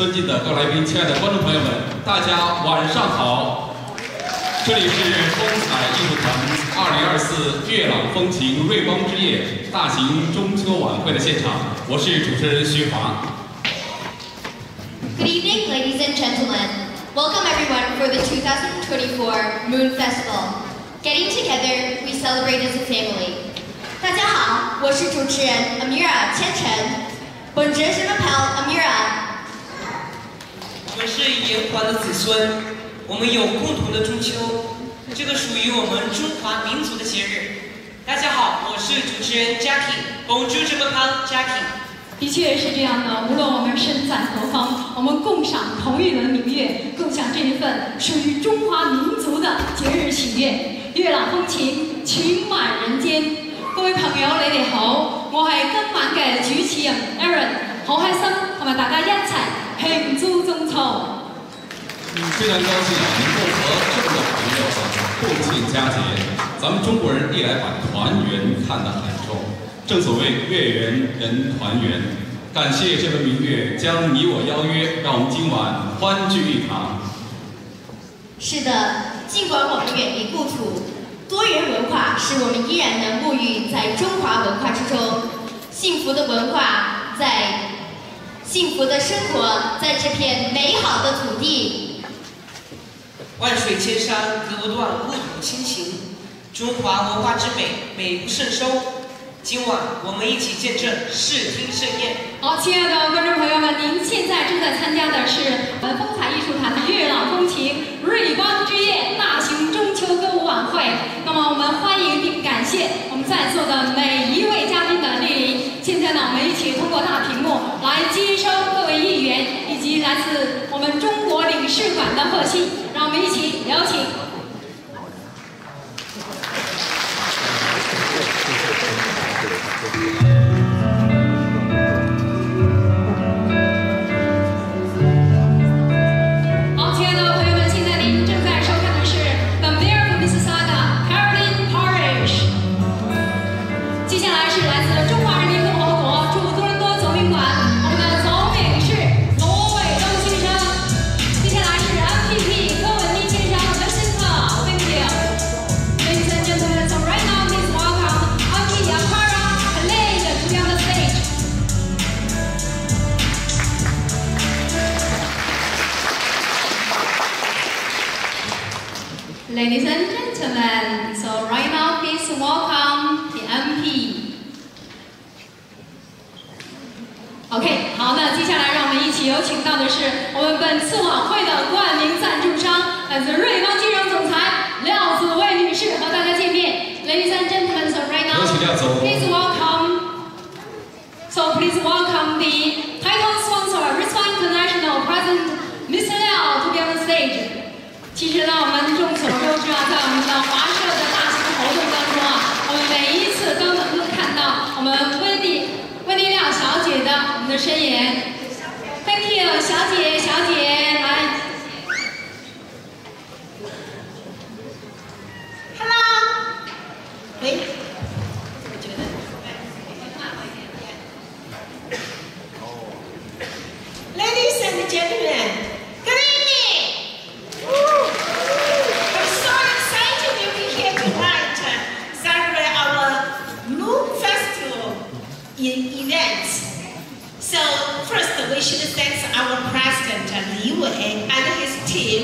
尊敬的各位来宾，亲爱的观众朋友们，大家晚上好！这里是风采艺术团二零二四月朗风情瑞光之夜大型中秋晚会的现场，我是主持人徐华。Good evening, ladies and gentlemen. Welcome everyone for the 2024 Moon Festival. Getting together, we celebrate as a family. 大家好，我是主持人 Amira 千晨。本节是 Rappel Amira。我们的子孙，我们有共同的中秋，这个属于我们中华民族的节日。大家好，我是主持人 Jackie。Bonjour, je m'appelle Jackie。的确是这样的，无论我们身在何方，我们共赏同一轮明月，共享这一份属于中华民族的节日喜悦。月朗风情，情满人间。各位朋友，你哋好，我系今晚嘅主持人 Aaron，好开心同埋大家一齊慶祝中秋。非常高兴啊，能够和这么多朋友啊共庆佳节。咱们中国人历来把团圆看得很重，正所谓月圆人团圆。感谢这轮明月将你我邀约，让我们今晚欢聚一堂。是的，尽管我们远离故土，多元文化使我们依然能沐浴在中华文化之中。幸福的文化在，幸福的生活在这片美好的土地。万水千山隔不断，故土亲情，中华文化之美，美不胜收。今晚我们一起见证视听盛宴。好，亲爱的观众朋友们，您现在正在参加的是我们风采艺术团的月朗风情瑞光之夜大型中秋歌舞晚会。那么，我们欢迎并感谢我们在座的每一位嘉宾的莅临。现在呢，我们一起通过大屏幕来接收各位议员以及来自我们中国领事馆的贺信。我们一起邀请。OK，好，那接下来让我们一起有请到的是我们本次晚会的冠名赞助商，来自瑞邦金融总裁廖子薇女士和大家见面。Ladies and gentlemen, so right now please welcome. So please welcome the title sponsor, Rizwan International President Mr. Liao to be on the stage. 其实呢，我们众所周知啊，在我们的华社的大型活动当中啊，我们每一次都能够看到我们温蒂温蒂亮小姐的我们的身影。Thank you，小姐，小姐，来。Hello，喂，我觉得 Ladies and gentlemen, good evening. I'm so excited to be here tonight to celebrate our Moon Festival e- event. So first, we should thank our president Li Wei and his team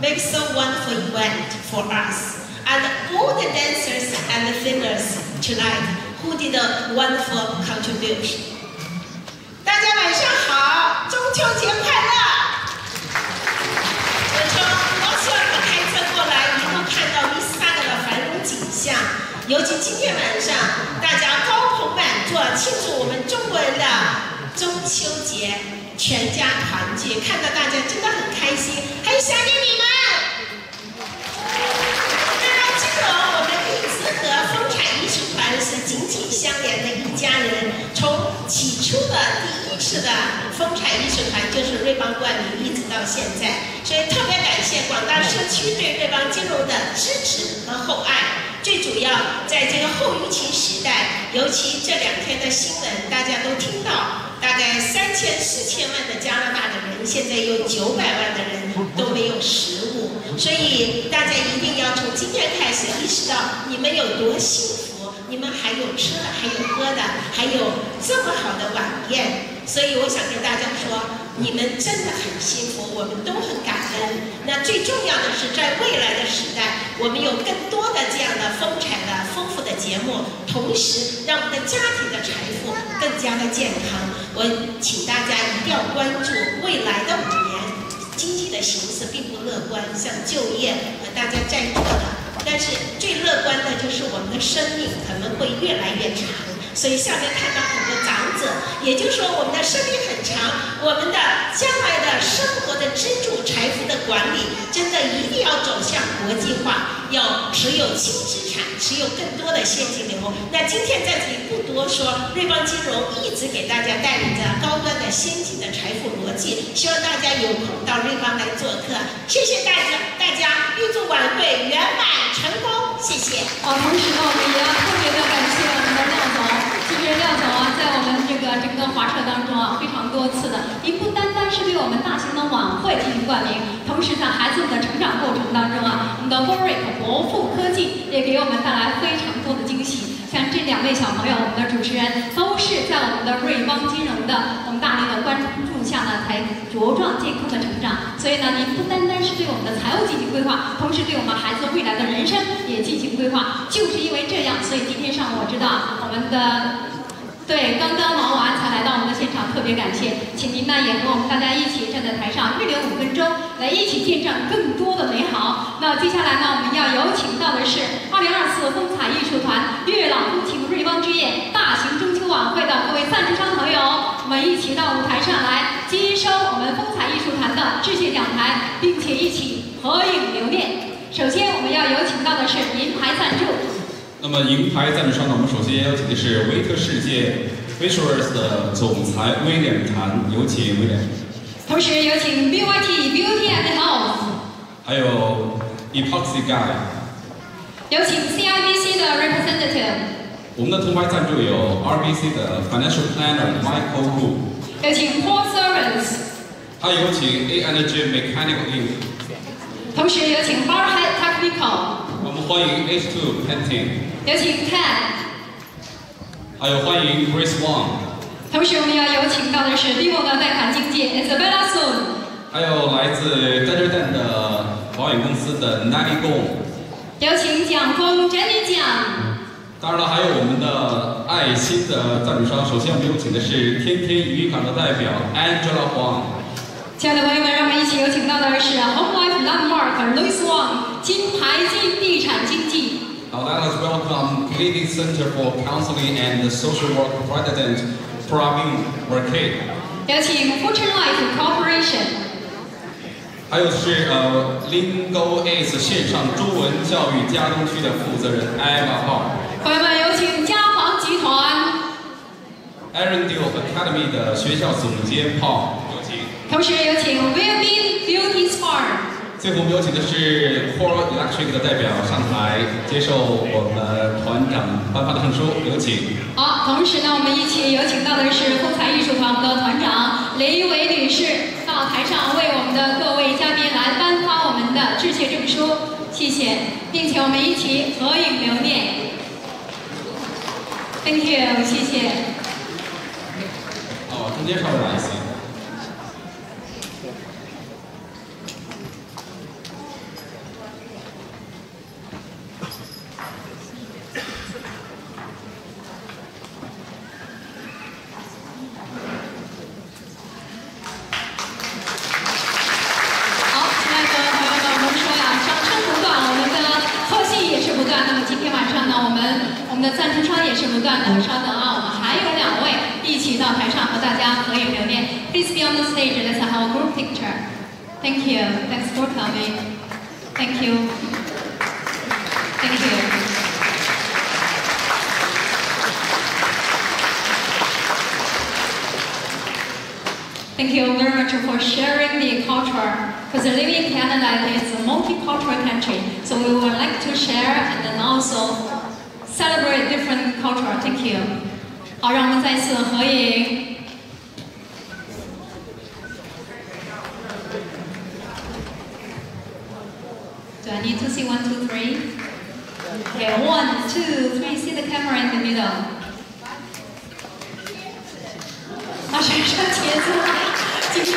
make so wonderful event for us. And all the dancers and the singers tonight who did a wonderful contribution. 大家晚上好，中秋节快乐！我说，高兴我开车过来，能够看到伊斯萨克的繁荣景象。尤其今天晚上，大家高朋满座，庆祝我们中国人的中秋节，全家团聚，看到大家真的很开心，很想念你们。相连的一家人。从起初的第一次的风采艺术团就是瑞邦冠名，一直到现在，所以特别感谢广大社区对瑞邦金融的支持和厚爱。最主要，在这个后疫情时代，尤其这两天的新闻，大家都听到，大概三千四千万的加拿大的人，现在有九百万的人都没有食物，所以大家一定要从今天开始意识到你们有多幸福，你们还有吃的，还有喝的，还有这么好的晚宴。所以我想跟大家说，你们真的很幸福，我们都很感恩。那最重要的是，在未来的时代，我们有更多的这样的丰彩的、丰富的节目，同时让我们的家庭的财富更加的健康。我请大家一定要关注未来的五年，经济的形势并不乐观，像就业和大家在座的，但是最乐观的就是我们的生命可能会越来越长。所以下面看到很多长者，也就是说我们的生命很长，我们的、财富的管理，真的一定要走向国际化，要持有轻资产，持有更多的现金流。那今天在这里不多说，瑞邦金融一直给大家带领着高端的、先进的财富逻辑，希望大家有空到瑞邦来做客。谢谢大家，大家预祝晚会圆满成功，谢谢。好，同时呢，我们也要特别的感谢我们的廖总。其实廖总啊，在我们这个整个华社当中啊，非常多次的，您不单对我们大型的晚会进行冠名，同时在孩子们的成长过程当中啊，我们的 Boric 博富科技也给我们带来非常多的惊喜。像这两位小朋友，我们的主持人都是在我们的瑞邦金融的我们大力的关注下呢，才茁壮健康的成长。所以呢，您不单单是对我们的财务进行规划，同时对我们孩子未来的人生也进行规划。就是因为这样，所以今天上午我知道我们的。对，刚刚忙完才来到，特别感谢，请您呢也和我们大家一起站在台上预留五分钟，来一起见证更多的美好。那接下来呢，我们要有请到的是2024风采艺术团月朗风情瑞邦之夜大型中秋晚会的各位赞助商朋友，我们一起到舞台上来接收我们风采艺术团的致谢奖牌，并且一起合影留念。首先，我们要有请到的是银牌赞助。那么银牌赞助商呢？我们首先邀请的是维特世界 Visuals 的总裁威廉谈，有请威廉。同时有请 BYT Beauty and Health。还有 Epoxy Guy。有请 CIBC 的 representative。我们的同牌赞助有 RBC 的 Financial Planner Michael Wu。有请 Paul Servants。还有请 A Energy Mechanical Inc。同时有请 Barhead Technical。我们欢迎 H2 Painting。有请 Ken，还有欢迎 Grace Wang。同时我们要有请到的是 Vivo 的贷款经纪 Isabella Sun。还有来自 d a d e r d a n 的保险公司的 Nanny Gong。有请蒋峰 Jenny 蒋。当然了，还有我们的爱心的赞助商。首先我们有请的是天天渔港的代表 Angela Huang。亲爱的朋友们，让我们一起有请到的是 Home Life Landmark Louis Wang 金牌金地产经纪。Now let us welcome Canadian Center for Counseling and Social Work President Pravin Verkade。有请 Fortune Life Corporation。还有是呃 Lingo Ace 线上中文教育加东区的负责人 Emma Hall。朋友们，有请嘉航集团。Arendelle Academy 的学校总监 Paul。有请。同时有请 Wellbeing Beauty Spa。 最后我们有请的是 Core Electric 的代表上台接受我们团长颁发的证书，有请。好，同时呢，我们一起有请到的是风采艺术团的团长雷伟女士到台上为我们的各位嘉宾来颁发我们的致谢证书，谢谢，并且我们一起合影留念。Thank you，谢谢。哦，中间稍微来一些。Thank you. Thanks for coming. Thank you. Thank you. Thank you very much for sharing the culture. Because living in Canada is a multicultural country, so we would like to share and then also celebrate different culture. Thank you. 好，让我们再次合影。Do I need to see one, two, three? Okay, one, two, three. See the camera in the middle. 啊，身上茄子，记住，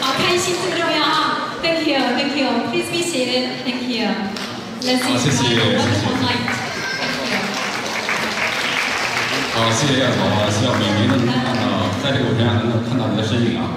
好开心最重要啊！Thank you, thank you. Please be seated. Thank you. Let's see. 谢谢，谢谢。好谢谢亚头啊！希望每年都能看到，在这个舞台上能够看到你的身影啊！